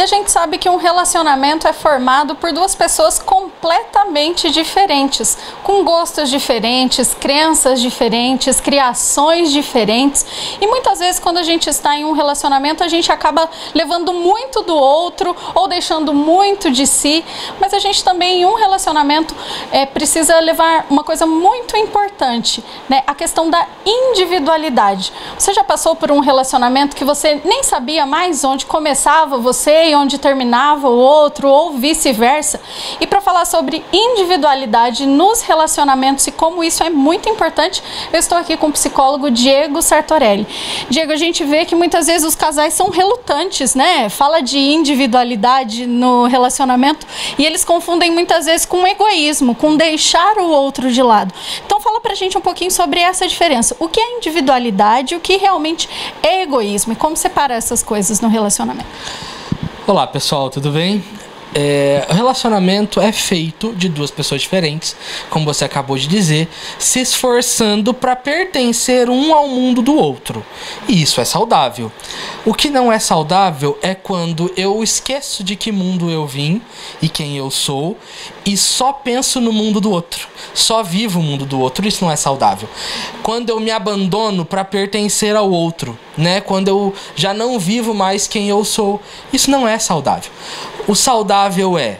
E a gente sabe que um relacionamento é formado por duas pessoas completamente diferentes, com gostos diferentes, crenças diferentes, criações diferentes. E muitas vezes, quando a gente está em um relacionamento, a gente acaba levando muito do outro ou deixando muito de si. Mas a gente também, em um relacionamento, é, precisa levar uma coisa muito importante, né? A questão da individualidade. Você já passou por um relacionamento que você nem sabia mais onde começava você e onde terminava o outro, ou vice-versa? E para falar sobre individualidade nos relacionamentos e como isso é muito importante, eu estou aqui com o psicólogo Diego Sartorelli. Diego, a gente vê que muitas vezes os casais são relutantes, né? Fala de individualidade no relacionamento e eles confundem muitas vezes com egoísmo, com deixar o outro de lado. Então fala pra gente um pouquinho sobre essa diferença. O que é individualidade o que realmente é egoísmo e como separar essas coisas no relacionamento? Olá pessoal, tudo bem? É, o relacionamento é feito de duas pessoas diferentes, como você acabou de dizer, se esforçando para pertencer um ao mundo do outro. E isso é saudável. O que não é saudável é quando eu esqueço de que mundo eu vim e quem eu sou e só penso no mundo do outro, só vivo o mundo do outro. Isso não é saudável. Quando eu me abandono para pertencer ao outro, né? Quando eu já não vivo mais quem eu sou, isso não é saudável. O saudável é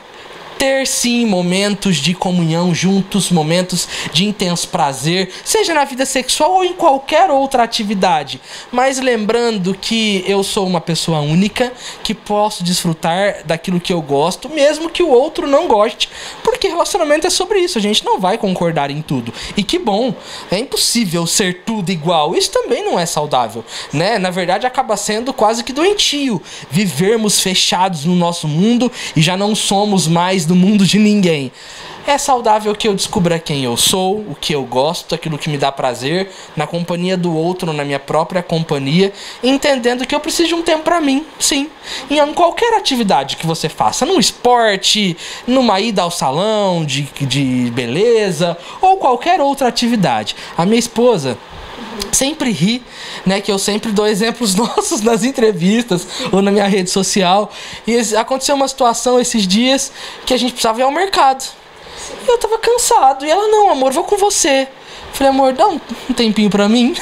ter sim momentos de comunhão juntos, momentos de intenso prazer, seja na vida sexual ou em qualquer outra atividade. Mas lembrando que eu sou uma pessoa única, que posso desfrutar daquilo que eu gosto, mesmo que o outro não goste, porque relacionamento é sobre isso, a gente não vai concordar em tudo. E que bom, é impossível ser tudo igual. Isso também não é saudável, né? Na verdade acaba sendo quase que doentio vivermos fechados no nosso mundo e já não somos mais do mundo de ninguém. É saudável que eu descubra quem eu sou, o que eu gosto, aquilo que me dá prazer, na companhia do outro, na minha própria companhia, entendendo que eu preciso de um tempo para mim, sim. Em qualquer atividade que você faça, num esporte, numa ida ao salão de, de beleza, ou qualquer outra atividade. A minha esposa, sempre ri, né? Que eu sempre dou exemplos nossos nas entrevistas ou na minha rede social. E aconteceu uma situação esses dias que a gente precisava ir ao mercado. E eu tava cansado. E ela, não, amor, vou com você. Falei, amor, dá um, tempinho pra mim.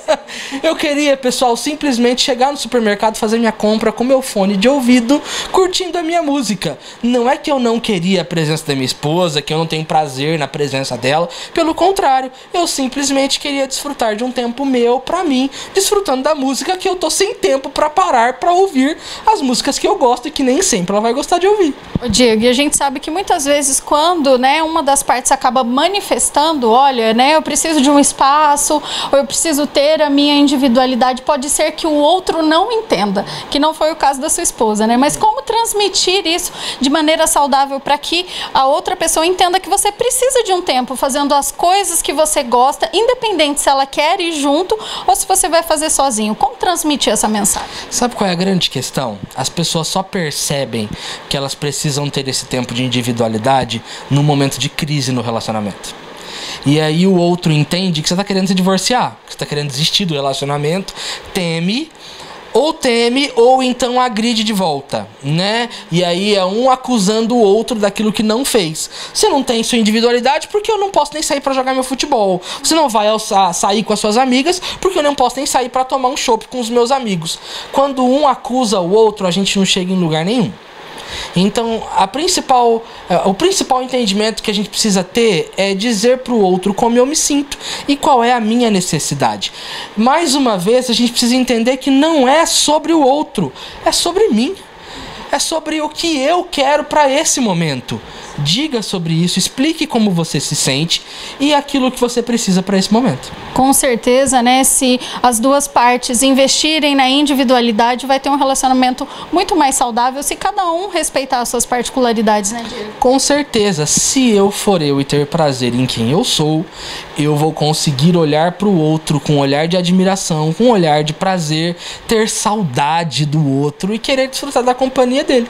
eu queria, pessoal, simplesmente chegar no supermercado, fazer minha compra com meu fone de ouvido, curtindo a minha música. Não é que eu não queria a presença da minha esposa, que eu não tenho prazer na presença dela. Pelo contrário, eu simplesmente queria desfrutar de um tempo meu pra mim, desfrutando da música que eu tô sem tempo para parar para ouvir as músicas que eu gosto e que nem sempre ela vai gostar de ouvir. Diego, e a gente sabe que muitas vezes quando, né, uma das partes acaba manifestando, olha, né, eu preciso de um espaço, ou eu preciso ter a minha individualidade, pode ser que o outro não entenda, que não foi o caso da sua esposa, né? Mas como transmitir isso de maneira saudável para que a outra pessoa entenda que você precisa de um tempo fazendo as coisas que você gosta, independente se ela quer ir junto ou se você vai fazer sozinho. Como transmitir essa mensagem? Sabe qual é a grande questão? As pessoas só percebem que elas precisam ter esse tempo de individualidade no momento de crise no relacionamento. E aí o outro entende que você está querendo se divorciar, que você está querendo desistir do relacionamento, teme ou teme ou então agride de volta, né? E aí é um acusando o outro daquilo que não fez. Você não tem sua individualidade porque eu não posso nem sair para jogar meu futebol. Você não vai sair com as suas amigas porque eu não posso nem sair para tomar um chopp com os meus amigos. Quando um acusa o outro, a gente não chega em lugar nenhum. Então, a principal, eh, o principal entendimento que a gente precisa ter é dizer para o outro como eu me sinto e qual é a minha necessidade. Mais uma vez, a gente precisa entender que não é sobre o outro, é sobre mim. É sobre o que eu quero para esse momento diga sobre isso, explique como você se sente e aquilo que você precisa para esse momento. Com certeza, né? Se as duas partes investirem na individualidade, vai ter um relacionamento muito mais saudável se cada um respeitar as suas particularidades, né, Diego? Com certeza. Se eu for eu e ter prazer em quem eu sou, eu vou conseguir olhar para o outro com um olhar de admiração, com um olhar de prazer, ter saudade do outro e querer desfrutar da companhia dele.